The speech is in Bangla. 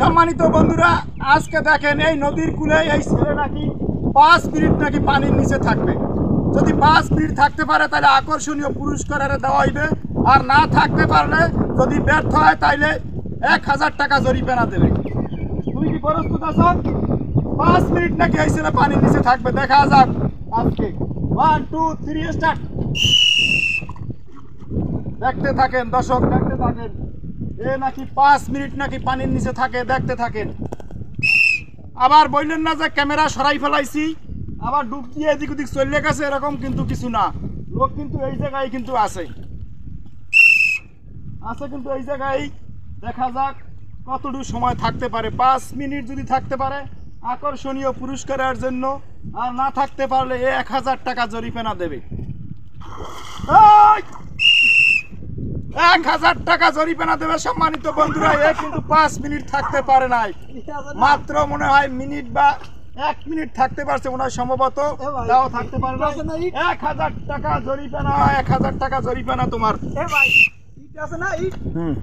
সম্মানিত বন্ধুরা, আজকে দেখেন এই নদীর কূলে এই ছেলে নাকি পাঁচ মিনিট নাকি পানির নিচে থাকবে। যদি পাঁচ মিনিট থাকতে পারে, তাহলে আকর্ষণীয় পুরস্কার দেওয়া হইবে। আর না থাকতে পারলে, যদি ব্যর্থ হয়, তাইলে এক হাজার টাকা জরিমানা দেবে। তুমি কি প্রস্তুত আছো? পাঁচ মিনিট নাকি এই ছেলে পানির নিচে থাকবে। দেখা যাক আজকে। ওয়ান টু থ্রি স্টার্ট দেখতে থাকেন, দর্শক, দেখতে থাকেন। এ নাকি পাঁচ মিনিট নাকি পানির নিচে থাকে, দেখতে থাকেন। আবার বললেন না যে ক্যামেরা সরাই ফেলাইছি, আবার ডুব দিয়ে এদিক ওদিক চলে গেছে, এরকম কিন্তু কিছু না। লোক কিন্তু এই জায়গায় কিন্তু আছে। আছে কিন্তু এই জায়গায়, দেখা যাক কতটুকু সময় থাকতে পারে। পাঁচ মিনিট যদি থাকতে পারে, আকর্ষণীয় পুরস্কারের জন্য, আর না থাকতে পারলে এক হাজার টাকা জরিমানা দেবে! এক হাজার টাকা জরিমানা দেবে সম্মানিত বন্ধুরা এ কিন্তু পাঁচ মিনিট থাকতে পারে নাই। মাত্র মনে হয় মিনিট বা এক মিনিট থাকতে পারছে মনে হয় সম্ভবত। তাও থাকতে পারে না? এক হাজার টাকা জরিমানা এক হাজার টাকা জরিমানা তোমার। ভাই ইট আছে না হুম।